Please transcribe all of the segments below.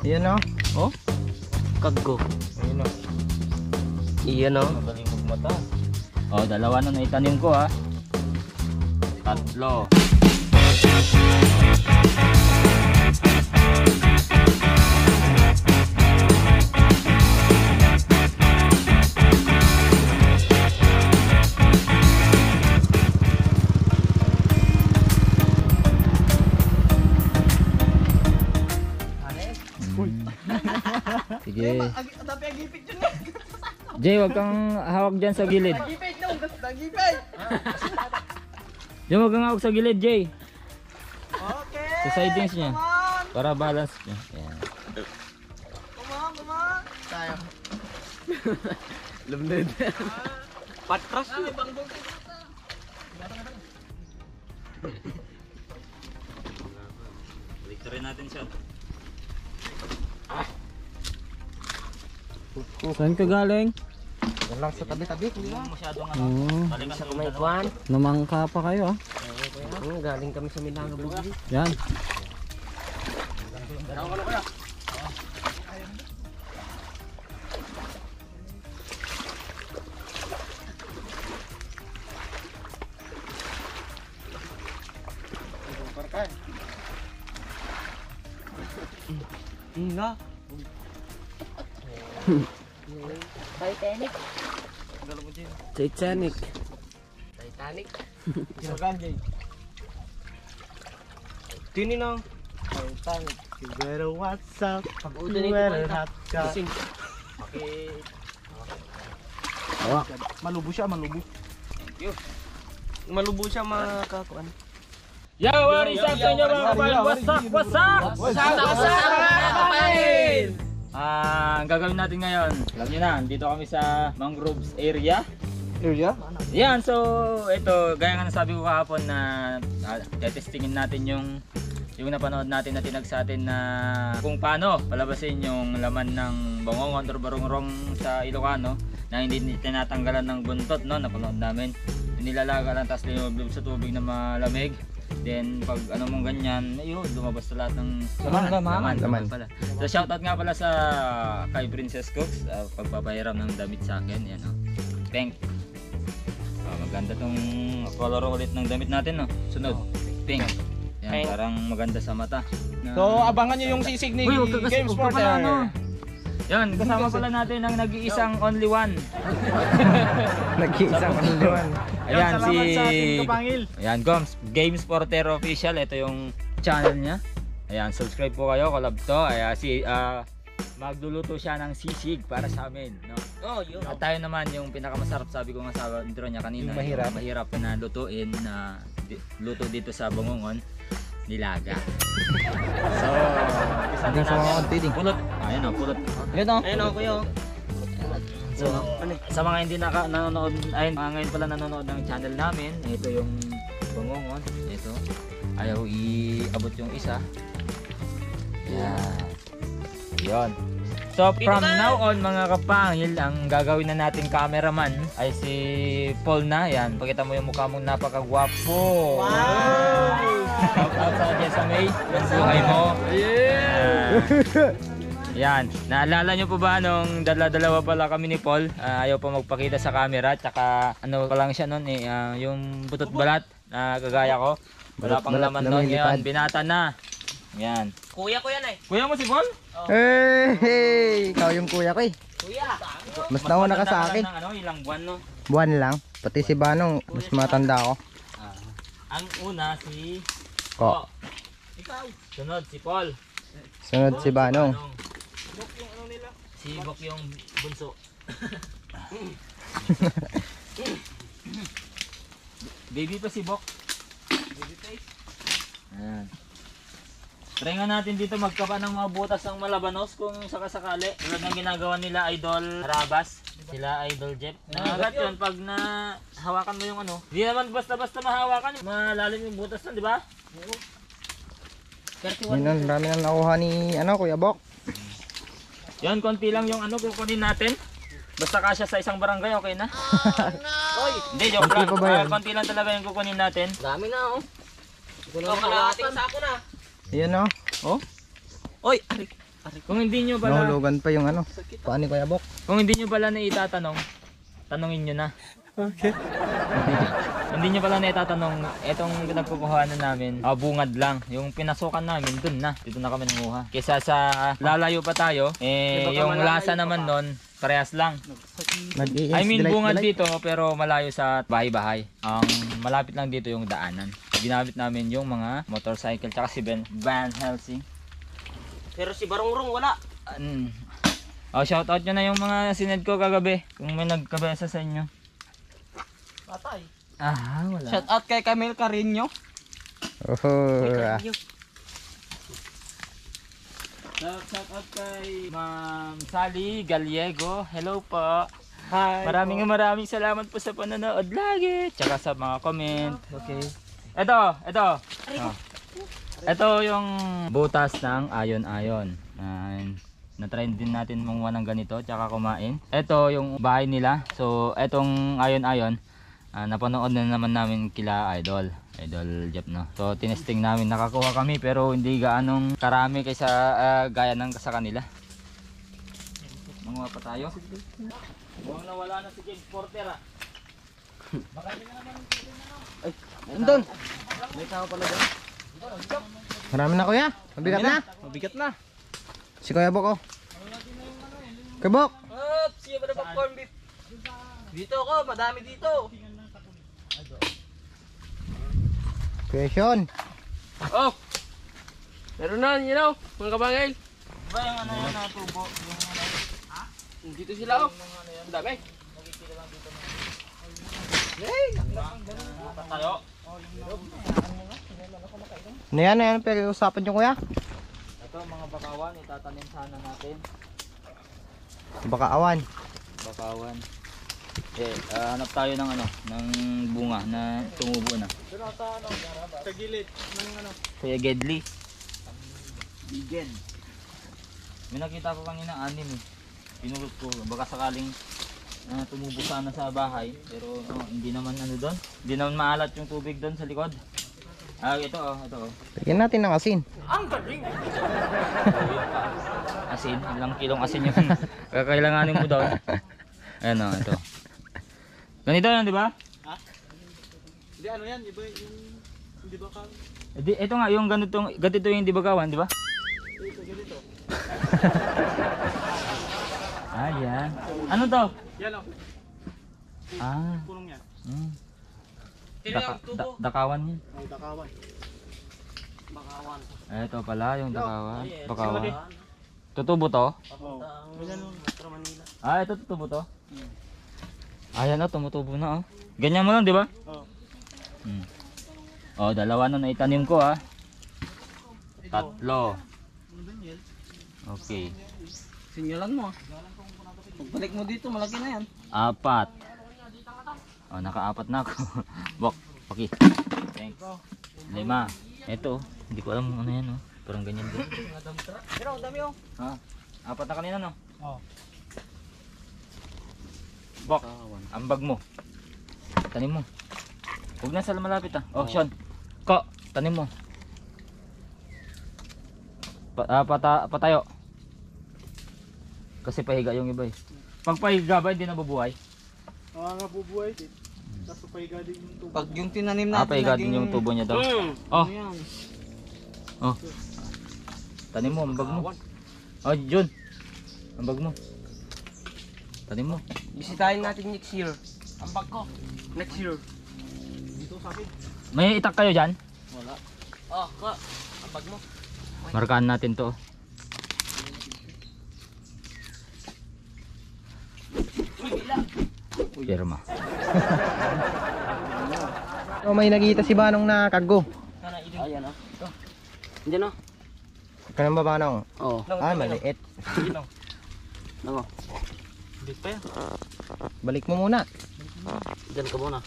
Ayan o. Oh? Kago. Ayan o. Iyan o. Magaling magmata. Oh, dalawa na naitanim ko ha. Tatlo. Sige. Tapi agipit yun nga. Jay, wag kang hawak dyan sa gilid. Agipit no. Agipit. Jay, wag kang hawak sa gilid, Jay. Okay. Sa sidings niya. Para balance niya. Yan. Come on. Come on. Tayo. Lumned. Patras Ah. Balik rin natin siya. Saan ka galing? Yan lang sa tabi-tabi. Huwag masyadong ano. Oo. Balikan Sa yung may dalawa. kwan. Namangka pa kayo ah. Oo, galing kami sa Milano Bugli. Yan. Nga. Titanic. Titanic. Titanic. Magan, Jay. Tini na. Titanic. You better what's up. Pag-udo You ni better kumanta. not ka. Gising. Malubo siya, malubo. Malubo siya mga kakuan. Yo, what is up sa inyo mga kapal? What's up? What's up? What's up? Ah, ang gagawin natin ngayon, alam niyo na, dito kami sa mangroves area. Area? Yan, so ito, gaya nga nasabi ko kahapon na uh, testingin natin yung yung napanood natin na tinag sa atin na kung paano palabasin yung laman ng bangongon or barungrong sa Ilocano na hindi tinatanggalan ng buntot no napanood namin nilalaga lang tapos linublob sa tubig na malamig then pag ano mong ganyan ayun lumabas sa lahat ng Laman, laman. laman pala so shoutout nga pala sa kay Princess Cooks uh, pagpapahiram ng damit sa akin yan oh. pink Oh, maganda tong color ulit ng damit natin, no? Sunod, pink. Yan, parang maganda sa mata. Na- So, abangan nyo yung sisig ni Uy, Games pala, ano? Yan, kasama pala natin ang nag-iisang only one. Nag-iisang kandiwan. Ayan, si... Ayan, Goms, Games Porter Official. Ito yung channel niya. Ayan, subscribe po kayo, collab to. Ayan, si... ah, magluluto siya ng sisig para sa amin, no? Oh, yun. At tayo naman yung pinakamasarap sabi ko nga sa intro niya kanina. Yung mahirap. mahirap na lutuin na di- luto dito sa Bangongon, nilaga. so, isa Hanggang sa mga Pulot. Ayun oh, pulot. Ayun oh. Ayun ako kuya. So, sa mga hindi naka, nanonood, ay mga ngayon pala nanonood ng channel namin, ito yung Bangongon. Ito. Ayaw iabot yung isa. Yan. Yon. So from now on mga kapangil, ang gagawin na nating cameraman ay si Paul na. Yan, pakita mo yung mukha mong napakagwapo. Wow! Shout out sa Jessa May. Ang buhay mo. Yeah! Yan, naalala nyo po ba nung dala-dalawa pala kami ni Paul? Ah, ayaw pa magpakita sa camera, tsaka ano pa lang siya nun eh, ah, yung butot balat na kagaya ko. Wala pang laman nun. Ngayon, binata na. Yan. Kuya ko yan eh. Kuya mo si Paul? Hey, hey, ikaw yung kuya ko eh. Kuya. Mas nauna ka sa akin. ano, ilang buwan no? Buwan lang. Pati si Banong, mas matanda ako. Ah, ang una si Ko. Ikaw. Sunod si Paul. Sunod si Banong. Si Bok yung bunso. Baby pa si Bok. Baby face. Ayan. Try nga natin dito magkapa ng mga butas ng malabanos kung sakasakali. Tulad ng ginagawa nila Idol Rabas. Sila Idol Jeff. Nangagat yun pag na hawakan mo yung ano. Hindi naman basta-basta mahawakan. Malalim yung butas nun, di ba? Yun ang dami nang nakuha ni ano, Kuya Bok. Yan, konti lang yung ano kukunin natin. Basta kasya sa isang barangay, okay na? Oy. Hindi, joke Konti lang. pa ba yan? Ah, konti lang talaga yung kukunin natin. Dami na oh. Ito kalahating sako na. Yan o. Oy, ari. Kung hindi nyo pala, Nahulugan pa yung ano. Paan ni Kuya Bok? kung hindi nyo pala na itatanong, tanongin nyo na. Okay. Hindi nyo pala na itatanong, etong pinagkukuhanan namin, ah, bungad lang. Yung pinasukan namin, dun na. Dito na kami nanguha. Kesa sa lalayo pa tayo, eh, baka yung malayo lasa naman pa. nun, parehas lang. Nag-i-ins I mean, bungad dito, pero malayo sa bahay-bahay. Ang malapit lang dito yung daanan. Ginamit namin yung mga motorcycle, tsaka si Ben, Van Helsing. Pero si Barongrong wala. Mm. Oh, shoutout nyo na yung mga sined ko kagabi. Kung may nagkabesa sa inyo. Patay. Ah, wala. Shout out kay Camille Carino. Oh, ah. Shout, out kay Ma'am Sally Gallego. Hello po. Hi. Maraming maraming salamat po sa panonood lagi. Tsaka sa mga comment. Okay. Ito, ito. Oh. Ito yung butas ng ayon-ayon. And na-try din natin manguha ng ganito tsaka kumain. Ito yung bahay nila. So, etong ayon-ayon, ah, napanood na naman namin kila Idol. Idol Jeff no. So, tinesting namin. Nakakuha kami pero hindi gaanong karami kaysa ah, gaya ng sa kanila. Manguha pa tayo. Mukhang nawala na si James Porter ah. Andun. May tao pala doon. Marami na Kuya. Mabigat na. Mabigat na. Si Kuya Bok oh. Kuya Bok. Siya ba na popcorn beef? Dito ko, madami dito. Kuya Sean. Oh. Meron na, you know, mga kabangay. Ba yung ano yung natubo? Yung ano? Dito sila oh. Ang dami. Tayo. Ano yan? Ano yan? Pero usapan nyo Kuya? Ito mga bakawan, itatanim sana natin. Baka awan. Bakawan. Eh, ah, hanap tayo ng ano, ng bunga na tumubo na. Sa gilid ng ano. Kuya Gedli. Bigyan. May nakita ko kanina anim eh. Pinulot ko, baka sakaling ah, tumubo sana sa bahay. Pero oh, hindi naman ano doon. Hindi naman maalat yung tubig doon sa likod. Ah, ito oh, ito oh. Lagyan natin ng asin. Ang galing. Asin, ilang kilong asin yung kakailanganin mo doon. Ayan o, ito. Ganito yan, di ba? Hindi ano yan, iba yung hindi ba ka Eh, di- Ito nga, yung ganito, ganito yung di ba kawan, di ba? ito ganito. Ah, yan. Ano to? Yan oh, Ah, kulong yan. hmm. Daka, da- dakawan yan. Ay, dakawan. Bakawan. Eh, Ito pala, yung dakawan. Bakawan. Tutubo to? Oo. Oh. Ah, ito tutubo to? Ah, yan o, tumutubo na oh. Ganyan mo lang, di ba? Oo. Hmm. Oh, dalawa na naitanim ko ah. Tatlo. Okay. Sinyalan mo. ah. Pagbalik mo dito, malaki na yan. Apat. Oh, nakaapat na ako. Bok, paki. Thanks. Lima. Ito, oh. hindi ko alam ano yan, oh. Parang ganyan din. Pero dami oh. Ha? Apat na kanina, no? Oo. Bok, ambag mo. Tanim mo. Huwag na sa malapit, ah. Oh, Sean. Ko, tanim mo. Pa, ah, pata, patayo. Kasi pahiga yung iba eh. Pag pahiga ba, hindi nabubuhay? Mga nga bubuhay din. Tapos pahiga din yung tubo. Pag yung tinanim Ah, natin, pahiga din yung tubo niya daw. Mm. Oh, Ano oh. Tanim mo, ambag mo. Oh, Jun. Ambag mo. Tanim mo. Bisitahin natin next year. Ang bag ko. Next year. Dito sa akin. May itak kayo dyan? Oh, ka. Ang bag mo. Markaan natin to. Pirma. Oh, may nakita si Banong na kago. Ayan oh. Diyan oh. Kanang ba Banong? Oo. Ah, maliit. Nako. Hindi pa yan. Balik mo muna. Diyan ka muna.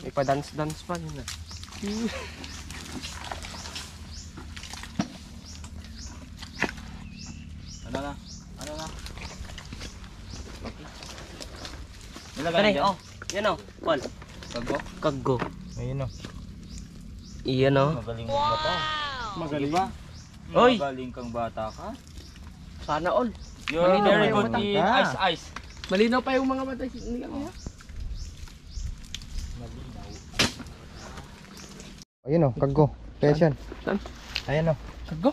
May pa-dance-dance pa yun ah. Ano na? Ano na? Na dyan? oh. Yan oh. Paul. Kago? Kaggo. Ayun o. Iyan oh. Magaling kang bata. Magaling. Ba? Oy! Magaling kang bata ka. Sana all. You're very Oh, good in matangka. ice ice. Malinaw pa yung mga mata. Hindi kami ha. Ayun o, kaggo. Question. Saan? Ayan o. Kaggo?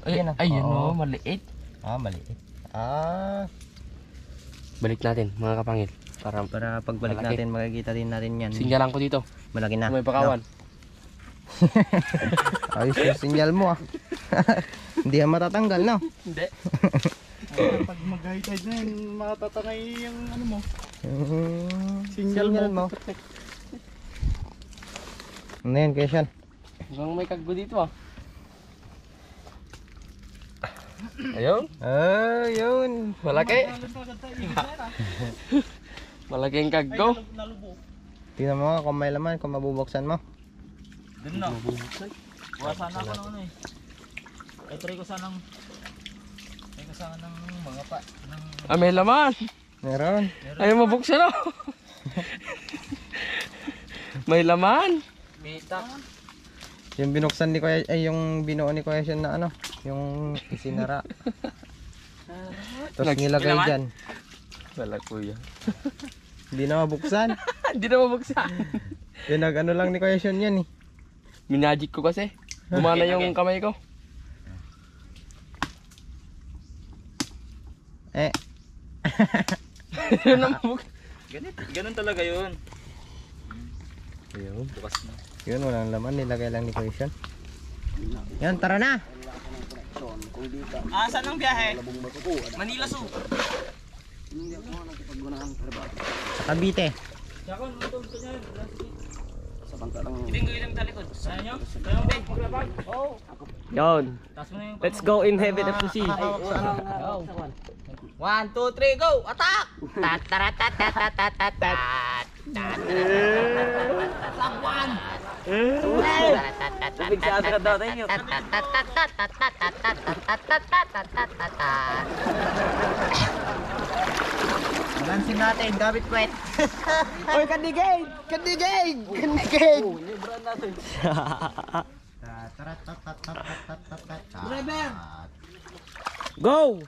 Ay, Ayan, oh. ayun oh. Maliit. Ah, maliit. Ah, Balik natin mga kapangil. Para para pagbalik Malaki. natin, makikita din natin yan. sinyalan ko dito. Malaki na. May pakawan. No? Ayos yung sinyal mo ah. Hindi yan matatanggal, no? Hindi. Pag mag-high tide na matatanay yung ano mo. Mm, Sinyal mo. Ano yan, question? Mukhang may kaggo dito ah. Ayun. Ah, yun. Malaki. Malaking kaggo. Tingnan mo nga kung may laman, kung mabubuksan mo. Dun na. Buwa sana ako ng ano eh. Ay, try ko sanang... Try ko sana ng mga pa... Ng... Ah, may laman. Meron. Ayaw mabuksan oh. may laman. Bita. Yung binuksan ni Kuya, ay yung binuo ni Kuya Sean na ano, yung isinara. Tapos nilagay Laman? dyan. Wala kuya. Hindi na mabuksan. Hindi na mabuksan. Yung nag ano lang ni Kuya Sean yan eh. Minagic ko kasi. Gumana yung kamay ko. Eh, Yun ang mabuk- Ganit. Ganun talaga yun. Ayun. Bukas na. Yun, walang laman. Nilagay lang ni Kuya Sean. Yan, tara na. Ah, saan ang biyahe? Manila Zoo. Sa Cavite. Babe? Maglabag? Oo. Yon. Let's go in heaven to see. One, two, three, go! Attack! Tubig sa atin daw tayo. Balansin natin, David Kwet. Oy, kandigay! Kandigay! Kandigay! Driver! Go!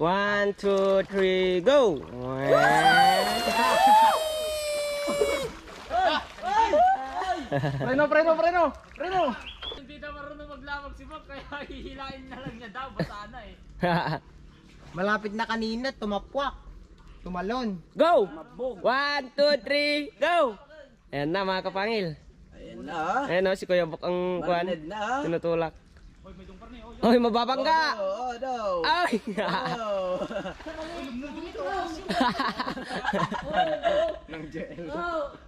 One, two, three, go! Preno, preno, preno! Preno! Hindi na marunong maglamag si Bob, kaya hihilain na lang niya daw. Basta na eh. Malapit na kanina, tumapwak. Tumalon. go! One, two, three, go! Ayan na mga kapangil. Ayan na. Ayan na, si Kuya Bok ang kuhan. Tinutulak. Oy, mababangga! Oo, no. Ay!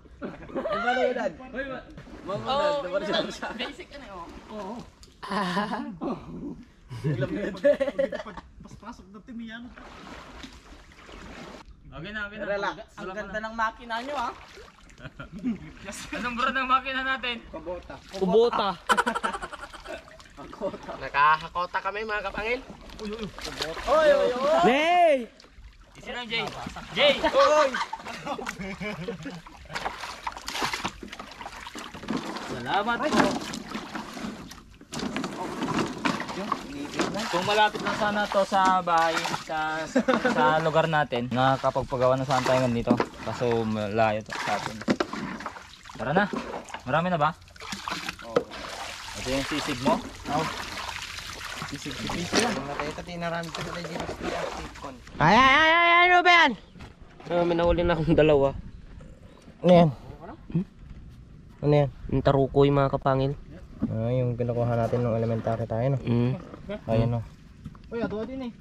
Paspasok na timiyan. Okay na, okay na. Relax. Ang ganda ng makina nyo ah. Anong brand ng makina natin? Kubota. Nakahakota kami mga kapangil. Uy, uy, Oy, oy, oy. Hey! Sino ang Jay? Jay! Salamat po. Kung malapit na sana to sa bahay, sa, sa lugar natin, nakakapagpagawa na sana tayo dito. Kaso malayo to sa atin. Tara na. Marami na ba? Oo. Ito yung sisig mo? Oo. Sisig si Pisi lang. Ito, tinarami ko sa tayo Ay, ay, ay, ay, ano ba yan? Ah, may nahuli na akong dalawa. Ano yan? Ano yan? Yung tarukoy mga kapangil. Ah, yung kinukuha natin ng elementary tayo, no? Mm. Ayan, no? Uy, ato din eh.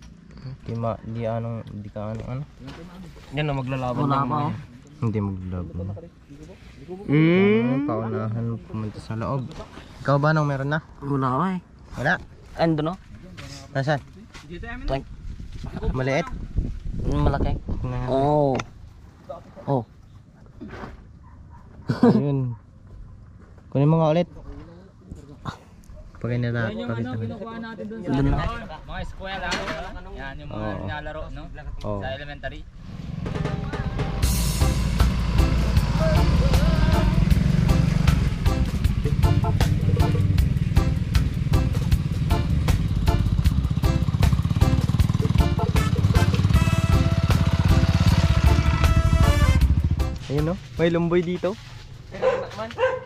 Di ma, di anong, di ka ano, ano? Yan na maglalaban Wala pa oh. Hindi maglalaban. Mm. Paunahan pumunta sa loob. Ikaw ba nang meron na? Wala ka eh. Wala. Ando no? Nasaan? Twink. Maliit? Malaki. Na, Oh. Oh. ayun. Kunin mo nga ulit. Pag inilapit Yan yung ano, rin. kinukuha natin dun sa Doon na. mga eskwela. Yan, yung mga Oo. nilalaro, no? Sa elementary. Ayun no, may lumboy dito.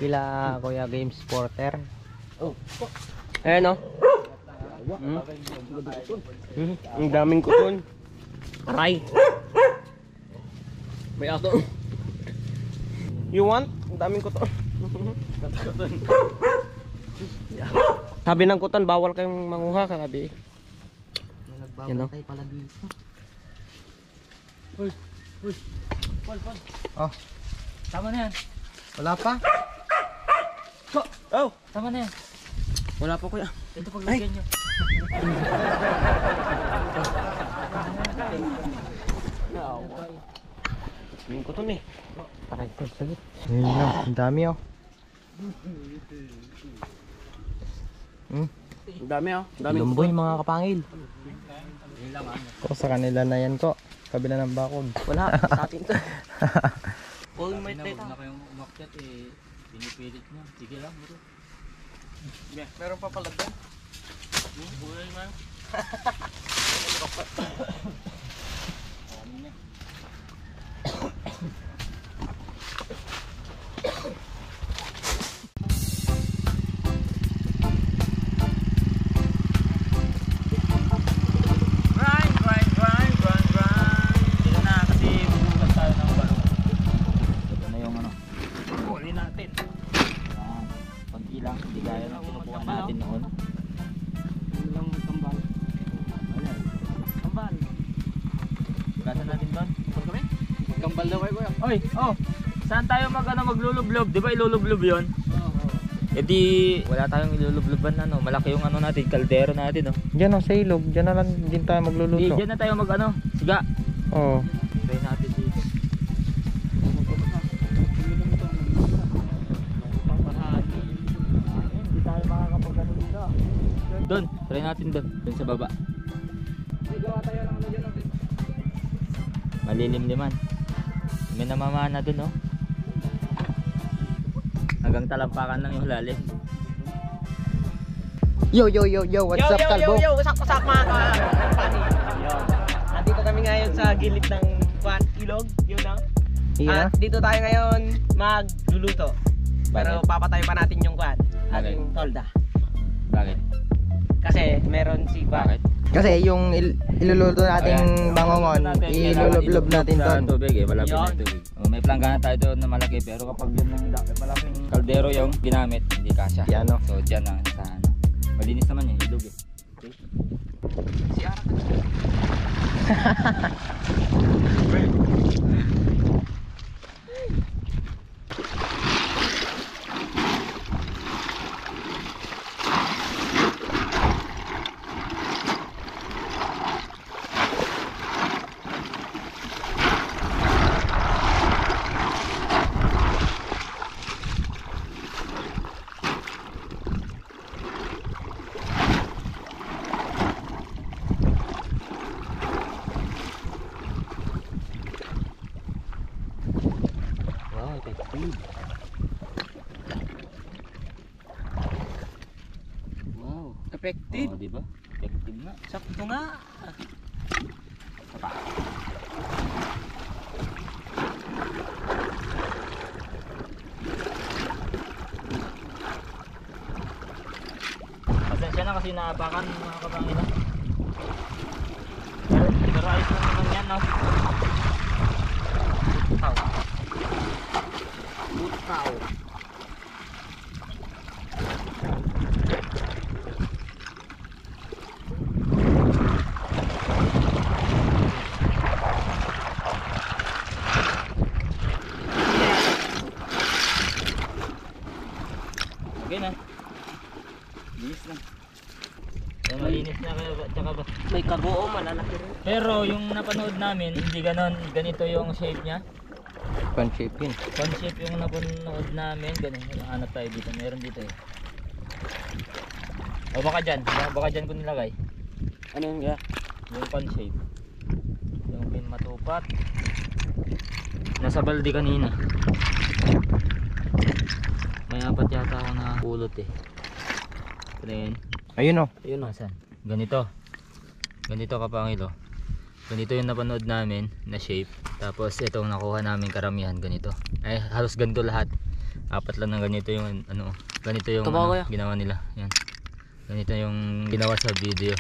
Kila Kuya Games Porter. Oh. Ayan no. Hmm. Hmm, Ang daming kuton. Aray. May ato. You want? Ang daming kuton. Sabi ng kuton, bawal kayong manguha kagabi. Yan no. Oh, Tama na yan. wala pa? Oh! Tama na yan. Wala pa kuya. Ito paglagyan nyo. Yung kuton eh. Paray ko, sagit. Ayun na, ang dami oh. Hmm. Ang dami oh. Lumboy mga kapangil. Ko sa kanila na yan ko. Kabila ng bakod. Wala, sa atin to. All may Huwag na kayong umakyat eh. Pinipilit nyo. Sige lang, bro. Meron pa pala doon. Buhay man. Tayo mag ano maglulublob? 'Di ba ilulublob 'yon? Eh di wala tayong ilulubloban ano, malaki yung ano natin, kaldero natin, oh. Diyan oh, sa ilog. Diyan na lang din tayo Di magluluto. diyan na tayo mag ano, siga. Oo. Try natin dito. Tayo ano. Doon, try natin doon, doon sa baba. Malilim naman. May namamana doon, oh. Hanggang talampakan lang yung lalim. Yo, yo, yo, yo. What's up, Kalbo? Yo, usak usak mga kapani. Nandito kami ngayon sa gilid ng kwan, ilog, yun no? Iya. At dito tayo ngayon magluluto. Pero Bakit? papatay pa natin yung kwan, ating tolda. Bakit? Kasi meron si. Bakit? Kasi yung il- iluluto nating bangongon, ilulublob natin sa doon. tubig eh, malapit Yun. na tubig. Oh, may planggana tayo doon na malaki pero kapag yun ng da- malaking kaldero yung ginamit, hindi kasya. Yan, no? So diyan na sa ano. Malinis naman yung ilog eh. Si Ara Wow, effective. Effective. Oh, di ba? Effective nga. Sakto nga. Pasensya na kasi naapakan mga kabangila. Pero, ayos lang naman yan, no? Butaw. Butaw. Okay na. Bilis na. So, malinis na kayo, tsaka ba? May kagoo, malalaki rin. Pero yung napanood namin, hindi ganon, ganito yung shape niya. Pan shape yun. Fun shape yung napanood namin, ganun, hanap tayo dito, meron dito eh. O baka dyan, baka, dyan ko nilagay. Ano yun kaya? Yung pan shape. Yung pin matupat. Nasa balde kanina. May apat yata ako na pulot eh. Ano yun? Ayun oh. Ayun Asan? Ganito. Ganito kapangil oh. Ganito yung napanood namin na shape. Tapos itong nakuha namin karamihan ganito. Ay halos ganito lahat. Apat lang ng ganito yung ano. Ganito yung ano, ginawa nila. Yan. Ganito yung ginawa sa video.